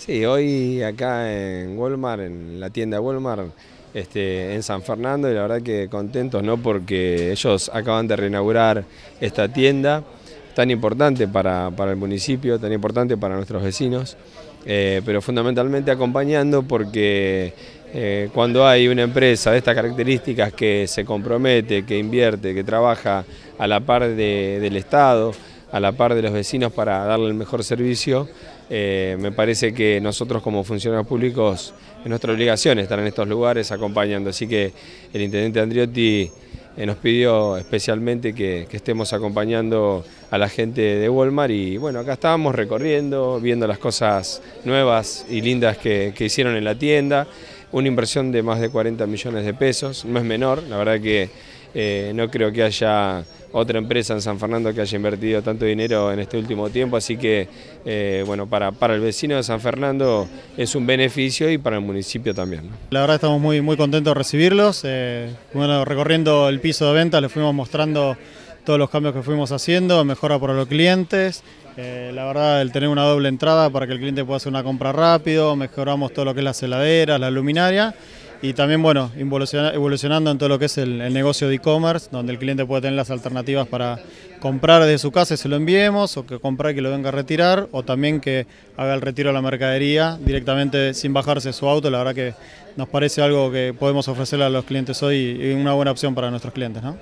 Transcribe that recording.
Sí, hoy acá en Walmart, en la tienda Walmart, este, en San Fernando, y la verdad que contentos, ¿no? Porque ellos acaban de reinaugurar esta tienda tan importante para, el municipio, tan importante para nuestros vecinos, eh, pero fundamentalmente acompañando porque eh, cuando hay una empresa de estas características que se compromete, que invierte, que trabaja a la par del Estado, a la par de los vecinos para darle el mejor servicio, eh, me parece que nosotros como funcionarios públicos es nuestra obligación estar en estos lugares acompañando. Así que el intendente Andriotti eh, nos pidió especialmente que, estemos acompañando a la gente de Walmart y bueno, acá estábamos recorriendo, viendo las cosas nuevas y lindas que, que hicieron en la tienda, una inversión de más de 40 millones de pesos, no es menor, la verdad que eh, no creo que haya otra empresa en San Fernando que haya invertido tanto dinero en este último tiempo, así que eh, bueno, para, para el vecino de San Fernando es un beneficio y para el municipio también. La verdad estamos muy, muy contentos de recibirlos, eh, bueno, recorriendo el piso de venta les fuimos mostrando todos los cambios que fuimos haciendo, mejora para los clientes, la verdad el tener una doble entrada para que el cliente pueda hacer una compra rápido, mejoramos todo lo que es las heladeras, la luminaria y también bueno, evolucionando en todo lo que es el, negocio de e-commerce, donde el cliente puede tener las alternativas para comprar desde su casa y se lo enviemos, o que comprar y que lo venga a retirar, o también que haga el retiro de la mercadería directamente sin bajarse su auto. La verdad que nos parece algo que podemos ofrecerle a los clientes hoy y una buena opción para nuestros clientes. ¿no?